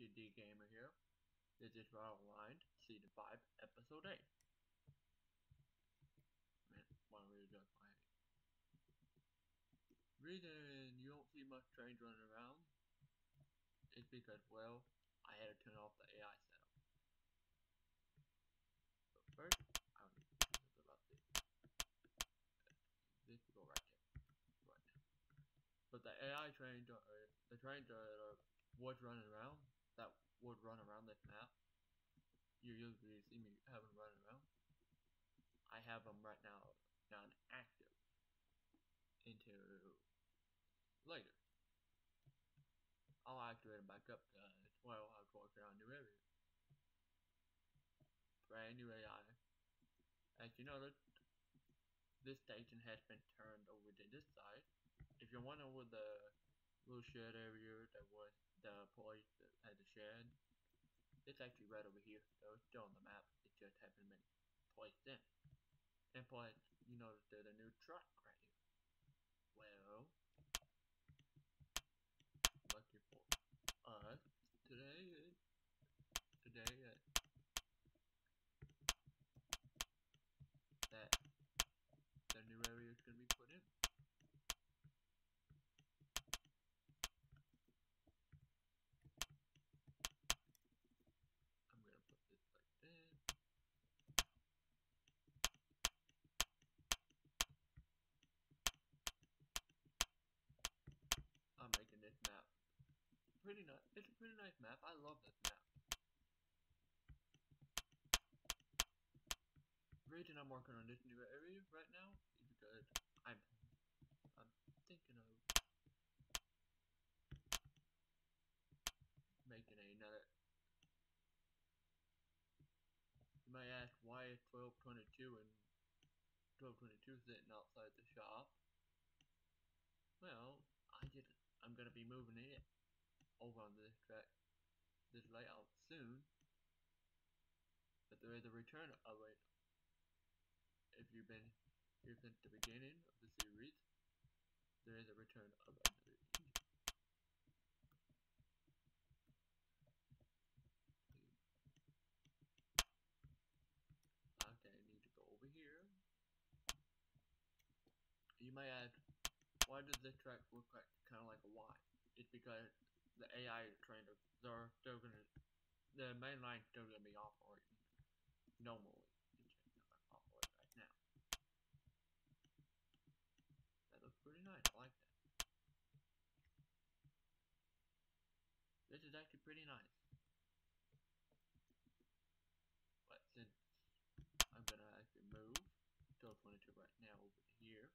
ITD Gamer here. This is Rolling Line, Season 5, Episode 8. Man, why don't we adjust my Reason you don't see much trains running around is because, well, I had to turn off the AI setup. But first, I need to something about this. This will go right there. Right now. But the AI trains are, the trains that are uh, what's running around, that would run around this map, you usually see me having running around. I have them right now non active until later. I'll activate them back up to 12 I'll go around new area. Brand new AI. As you notice, this station has been turned over to this side. If you're wondering where the little shed area that was the that had the shed, it's actually right over here. So it's still on the map. It just hasn't been placed in. And plus, you notice there's a new truck right here. Well, lucky for us, today, today, uh, that the new area is going to be put in. I'm going to put this like this. I'm making this map. Pretty nice. Nice map. I love this map. The reason I'm working on this new area right now is because I'm I'm thinking of making another. You might ask why is 1222 and 1222 sitting outside the shop? Well, I just I'm gonna be moving it over on this track, this layout soon. But there is a return of it. If you've been here since the beginning of the series, there is a return of another engine. Okay, I need to go over here. You might add why does this track look like kind of like a Y? It's because the AI to, they're still gonna, the main line's still gonna be operating normally. Right now. That looks pretty nice. I like that. This is actually pretty nice. But since I'm gonna actually move 1222 right now over to here.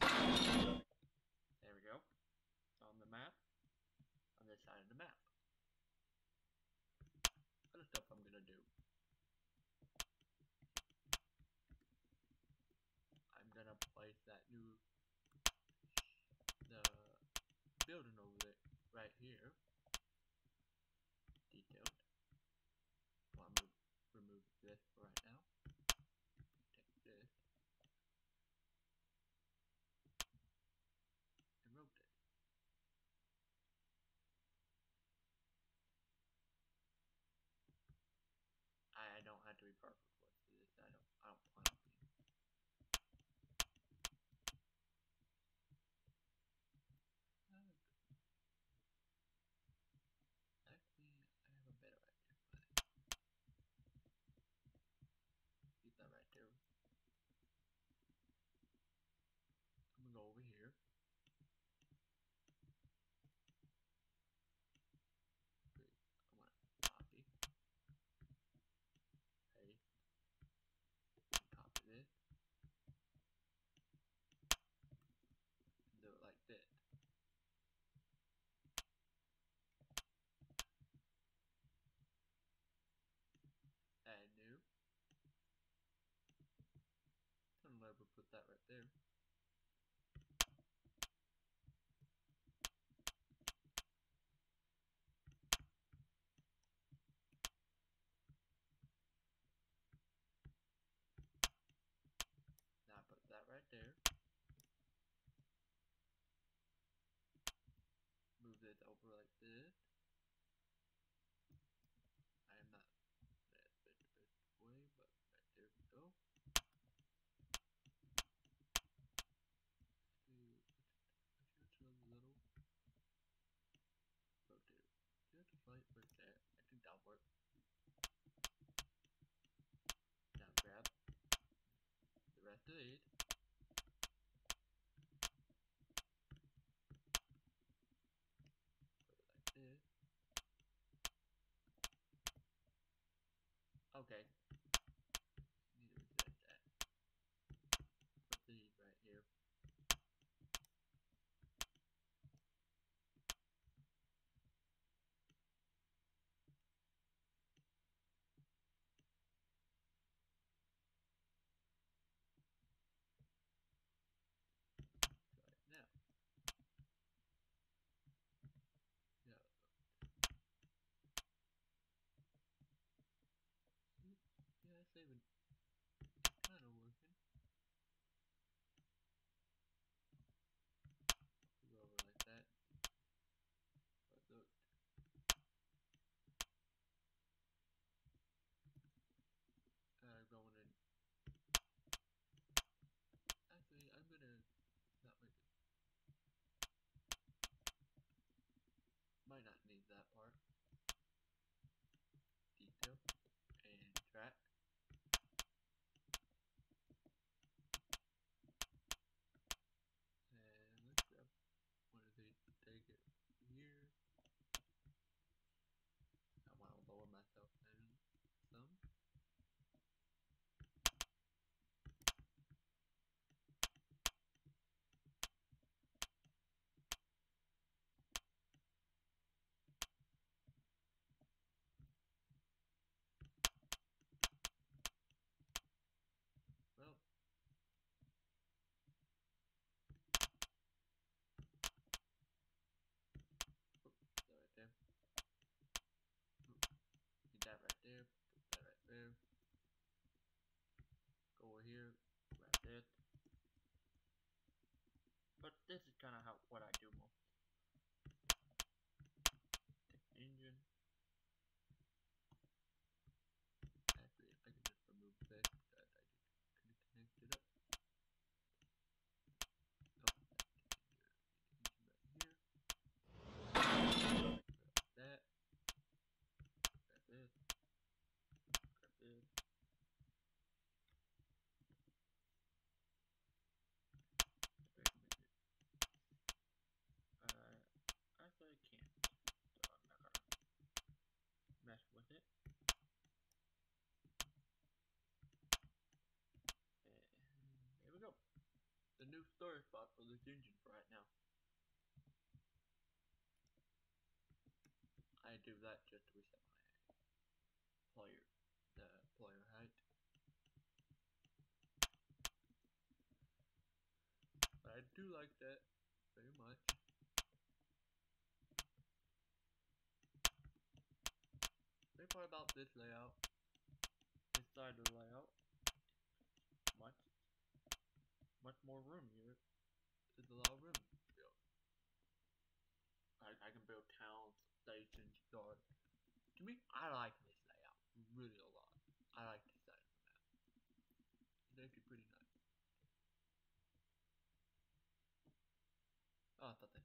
There we go. On the map. On this side of the map. Other stuff I'm gonna do. I'm gonna place that new the building over there right here. Detailed. Well, I'm gonna remove this right now. Take this. and rotate. I, I don't put that right there. Now put that right there. Move it over like this. this is kind of how what I do more. new story spot for the dungeon for right now. I do that just to reset my player, the player height. But I do like that very much. The part about this layout, this side of the layout, more room here. There's a lot of room to. I, I can build towns, stations, yards. To me, I like this layout really a lot. I like this side of the map. It's actually pretty nice. Oh, I thought that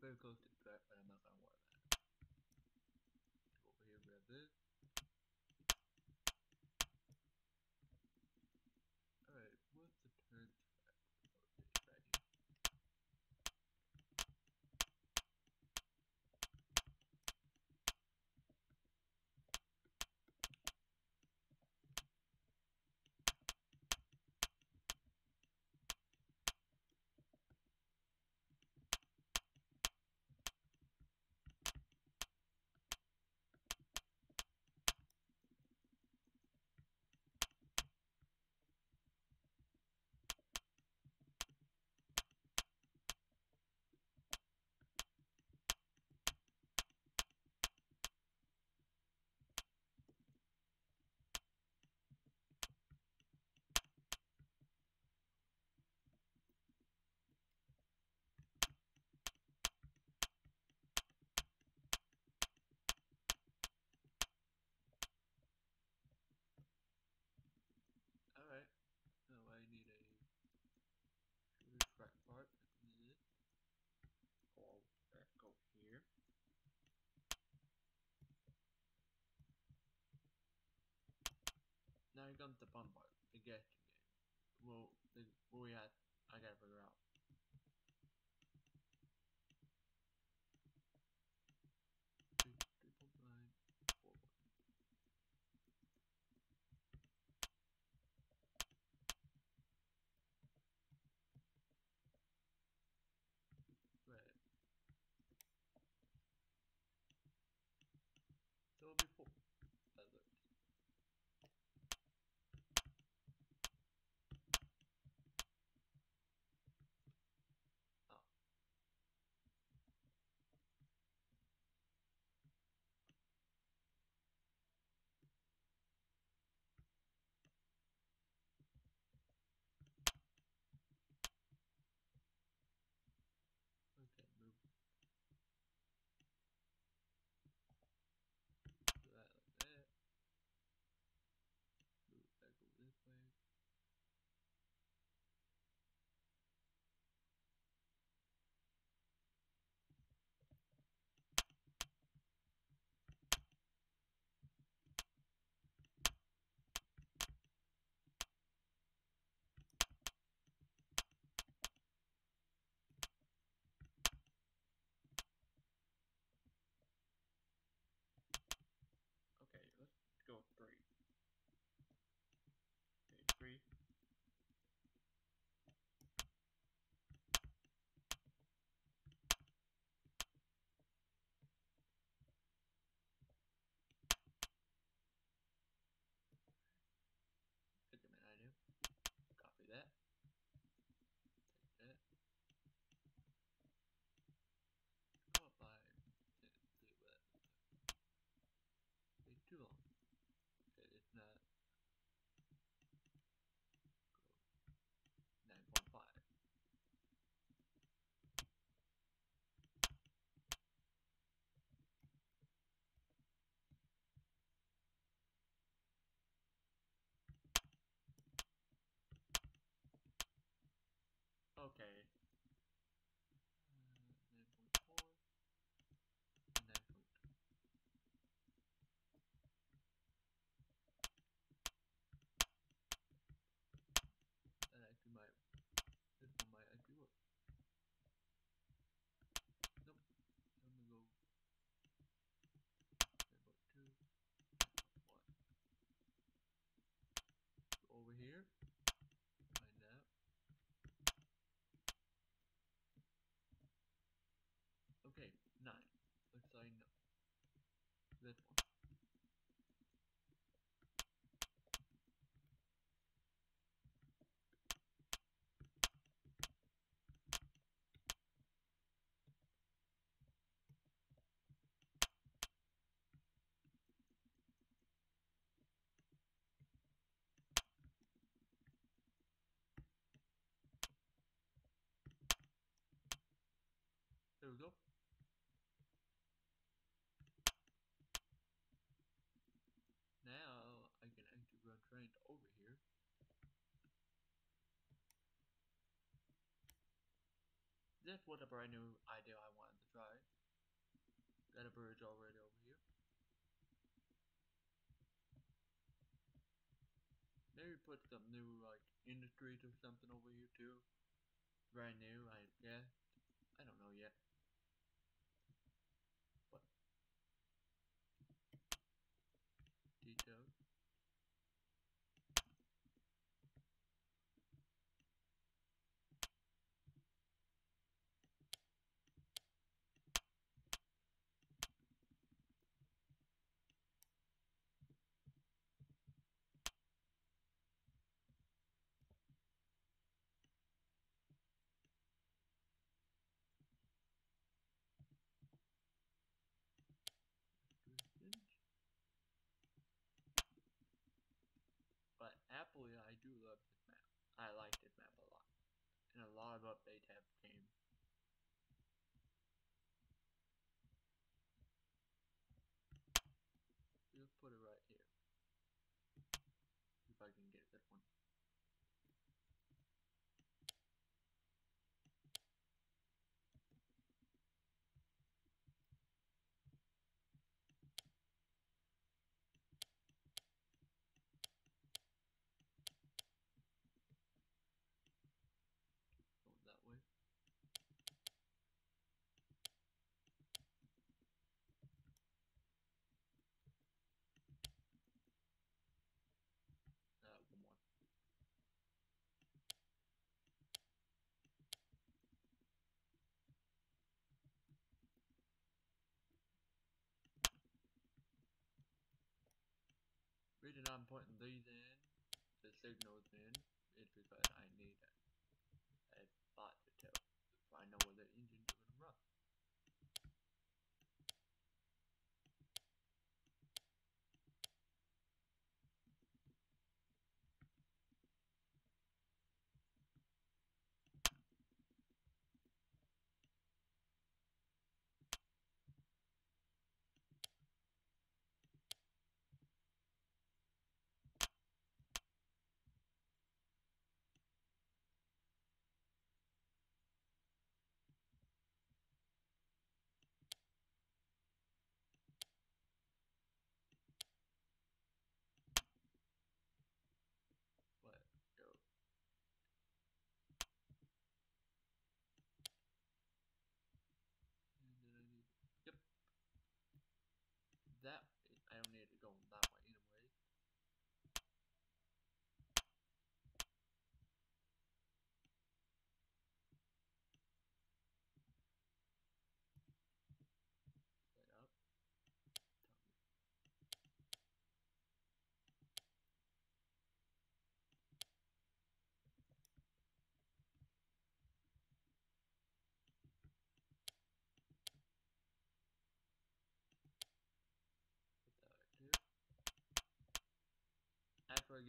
very close to that, but I'm not gonna worry about. Over here we have this. I got the det på well, the, what we had, I gotta figure out. Right. There. okay. oldu. Now I can actually run trains over here. This was a brand new idea I wanted to try. Got a bridge already over here. Maybe put some new like industries or something over here too. Brand new, I guess. I don't know yet. I do love this map. I like this map a lot. And a lot of updates have 39.3 then, the signals in. it is because I need it.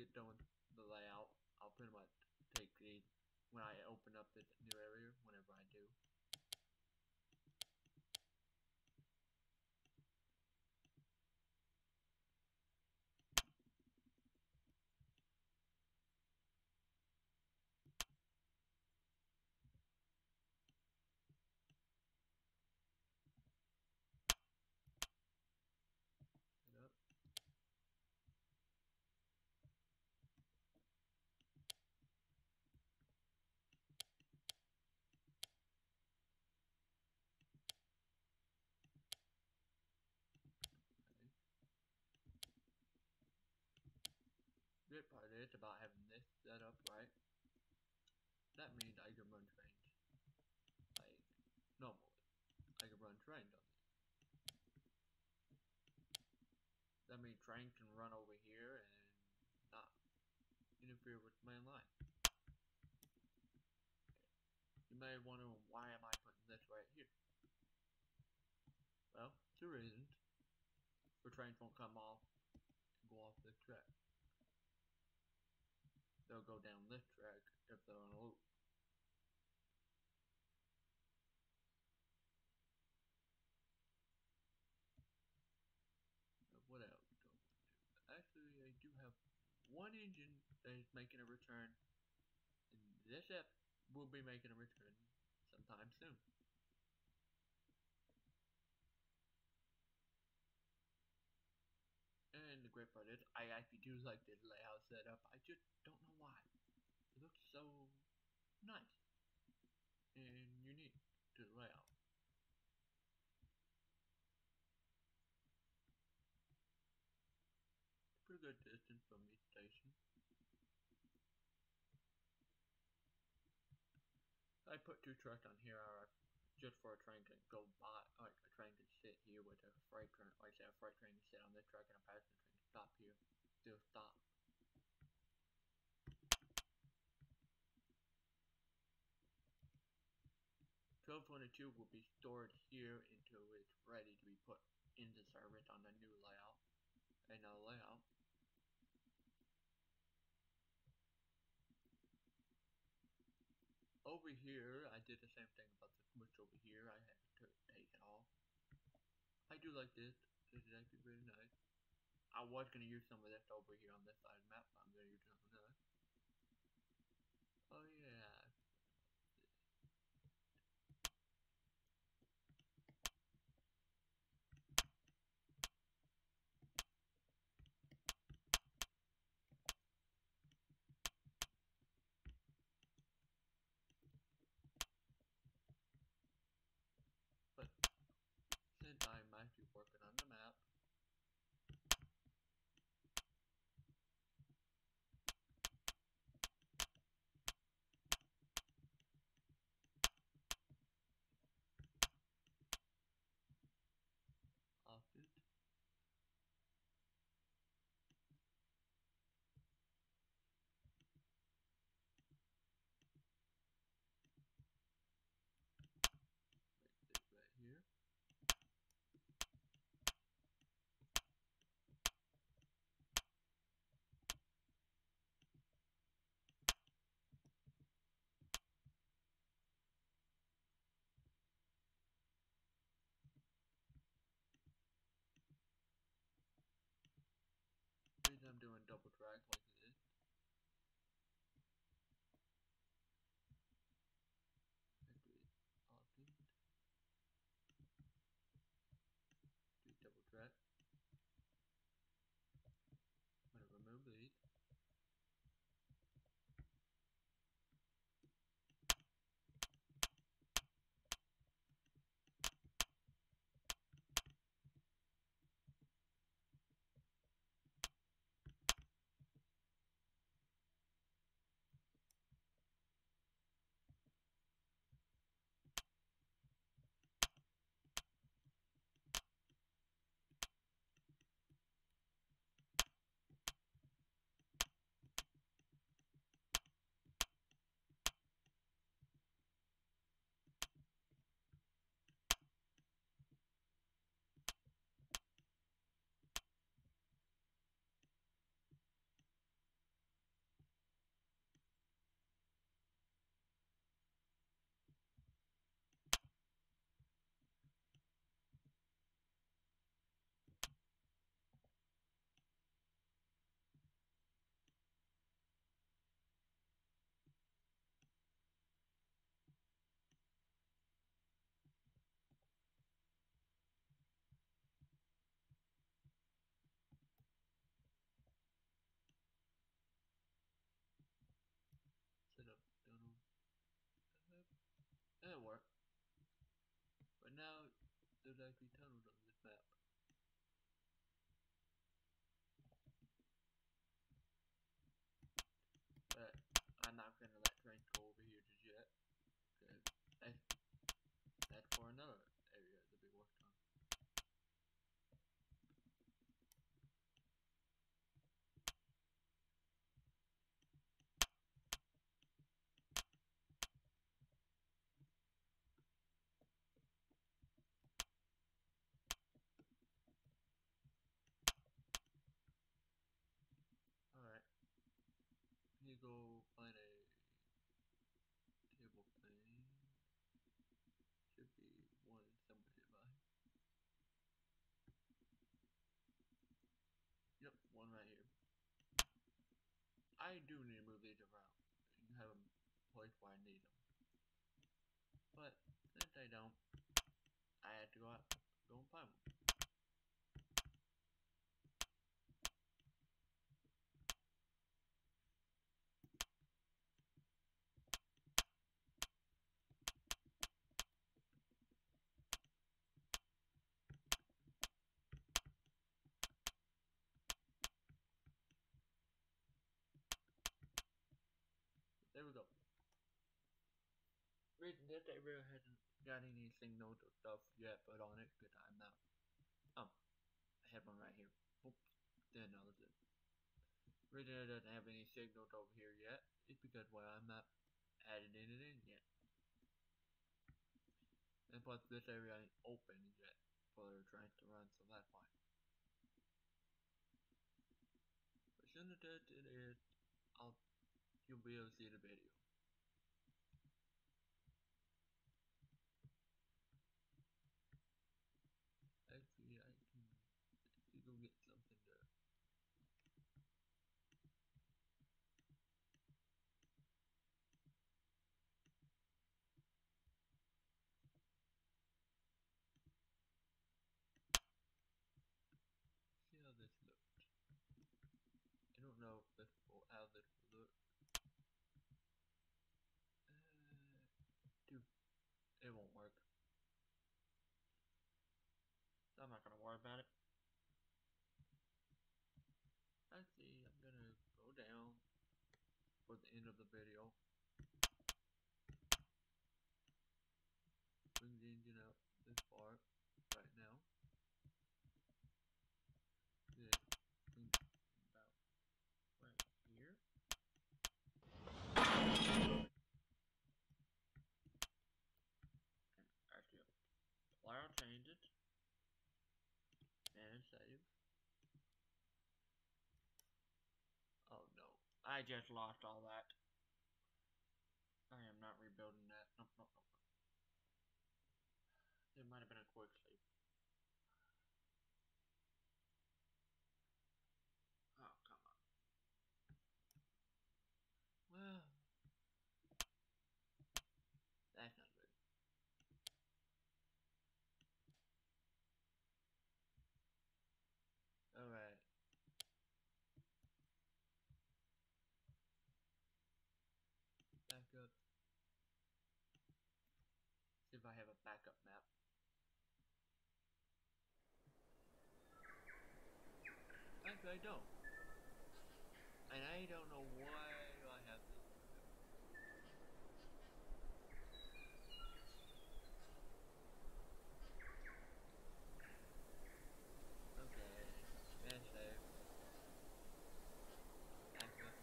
Get done with the layout, I'll pretty much take these when I open up the new area, whenever I do. Good part is about having this set up right. That means I can run trains. Like, normally. I can run trains on this. That means trains can run over here and not interfere with main line. You may wonder why am I putting this right here? Well, two reasons. The trains won't come off go off this track. They'll go down this track if they're on a loop. What else? Actually, I do have one engine that is making a return. And this app will be making a return sometime soon. And the great part is, I actually do like this layout setup. I just don't know why. It looks so nice and unique to the layout. Pretty good distance from each station. I put two trucks on here just for a train to go by, like a train can sit here with a freight train, like say a freight train can sit on this track and a passenger train stop here, still stop. Twelve twenty two will be stored here until it's ready to be put into service on the new layout. Another layout. Over here, I did the same thing about the switch over here. I had to take it off. I do like this. This is actually really nice. I was going to use some of this over here on this side of the map, but I'm going to use it on another. Oh yeah, since I'm actually working on the map, off it. Make this right here. reason I'm doing double track go find a table thing. Should be one somewhere nearby. Yep, one right here. I do need to move these around and have them placed where I need them. But if they don't, I have to go out, go and find one. There we go. That I really hasn't got any signal or stuff yet put on it because I'm not. Um, I have one right here. Oops, didn't notice it. Reason doesn't have any signals over here yet is because well I'm not adding it in yet. And plus this area ain't open yet for the train to run, so that's why. As soon as that it is, I'll you'll be able to see the video. Actually, I can actually go get something to. See how this looks. I don't know if this will, how this will look. Uh, dude, it won't work. So I'm not gonna worry about it. Let's see, I'm gonna go down for the end of the video. Bring the engine out this far right now. Then bring it about right here. And actually, I'll change it and save. Oh no, I just lost all that. I am not rebuilding that. Nope, nope, nope. It might have been a quick save. Oh, come on. Well, that's not good. Alright. Back up. See if I have a backup map. Actually, I don't. And I don't know why I have this. Okay, and save. Backup.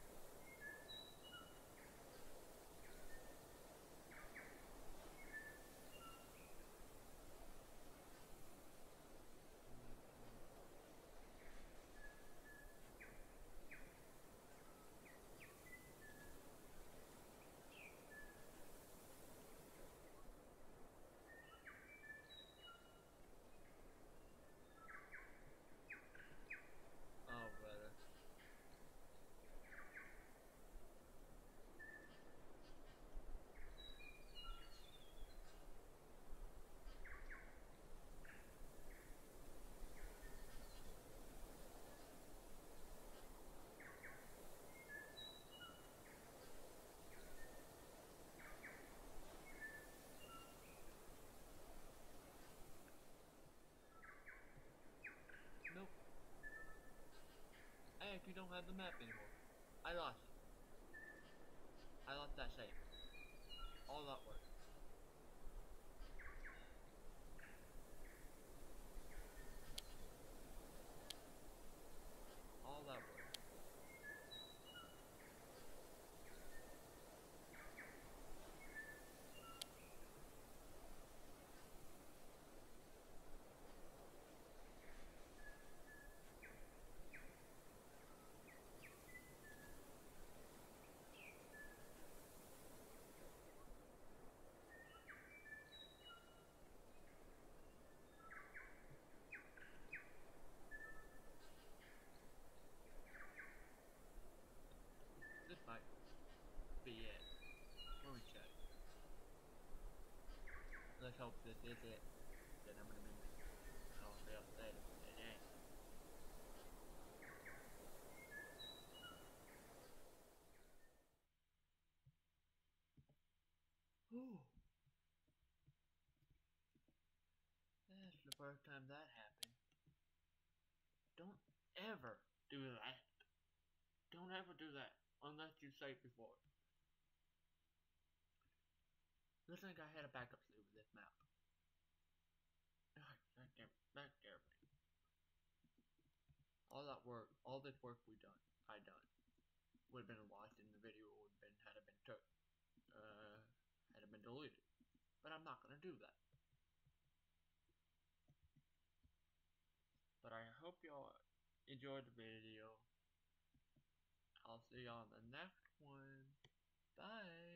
Oh, brother. Nope. I actually don't have the map anymore. I lost. I lost that save. All that work. All that work. This might be it. Let me check. let's hope this is it. Then I'm gonna be see you Ooh. That's the first time that happened. Don't ever do that. Don't ever do that unless you say before. Looks like I had a backup sleeve with this map. All that work, all this work we done, I done, would have been lost in the video. Would have been had it been took, uh, had it been deleted. But I'm not gonna do that. But I hope y'all enjoyed the video. I'll see you on the next one.